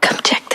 Come check.